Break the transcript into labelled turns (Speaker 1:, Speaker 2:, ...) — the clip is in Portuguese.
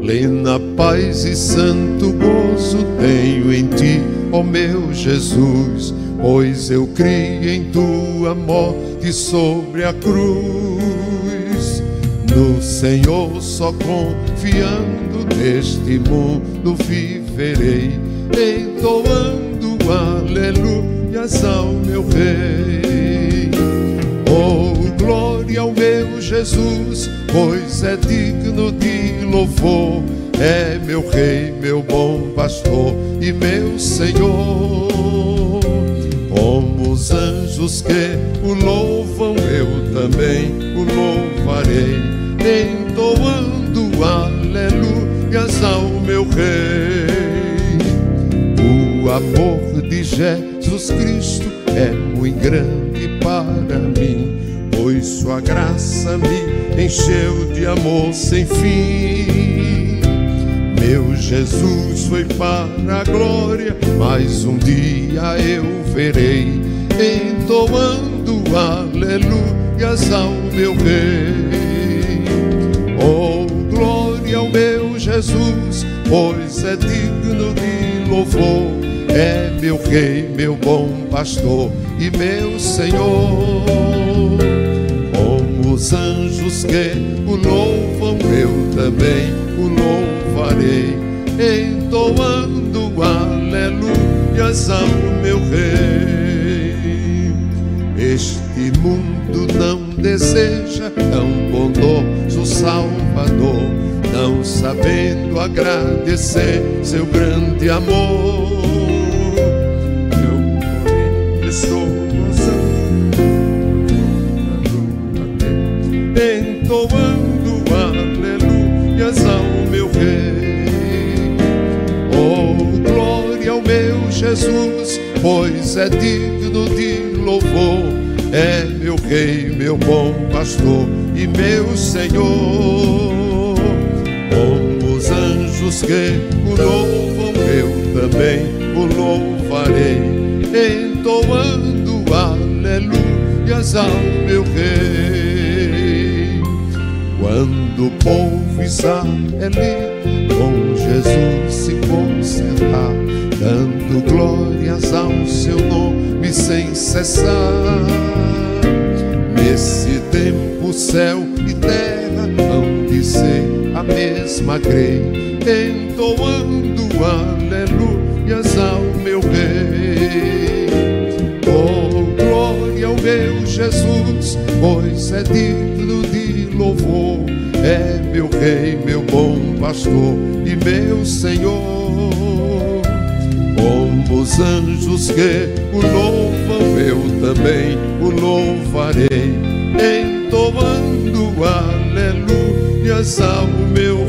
Speaker 1: Plena paz e santo gozo tenho em ti, ó meu Jesus, pois eu criei em tua morte sobre a cruz. No Senhor só confiando neste mundo viverei, entoando aleluias ao meu Rei. Oh, glória ao meu Jesus, pois é digno de louvor. É meu Rei, meu bom pastor e meu Senhor. Como os anjos que o louvam, eu também o louvarei, entoando aleluias ao meu Rei. O amor de Jesus Cristo é muito grande para mim, pois sua graça me encheu de amor sem fim. Meu Jesus foi para a glória, mas um dia eu verei, entoando aleluias ao meu Rei. Oh, glória ao meu Jesus, pois é digno de louvor, é meu Rei, meu bom pastor e meu Senhor. Os anjos que o louvam, eu também o louvarei, entoando aleluias ao meu Rei. Este mundo não deseja tão bondoso Salvador, não sabendo agradecer seu grande amor. Aleluias ao meu Rei. Oh, glória ao meu Jesus, pois é digno de louvor. É meu Rei, meu bom pastor e meu Senhor. Como os anjos que o louvam, eu também o louvarei, entoando aleluias ao meu Rei. Quando o povo israelita com Jesus se consertar, dando glórias ao seu nome sem cessar. Nesse tempo, céu e terra hão de ser a mesma grei, entoando aleluias ao meu Rei. Oh, glória ao meu Jesus, pois é digno de louvor. É meu Rei, meu bom pastor e meu Senhor. Como os anjos que o louvam, eu também o louvarei, entoando aleluias ao meu